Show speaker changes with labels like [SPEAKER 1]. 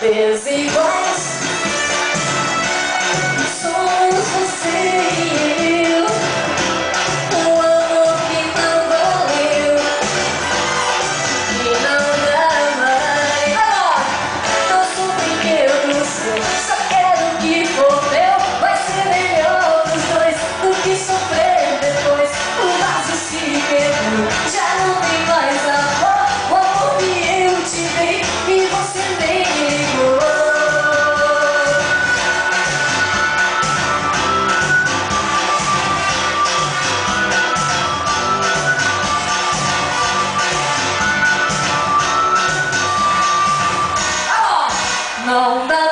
[SPEAKER 1] Busy boy. Não dá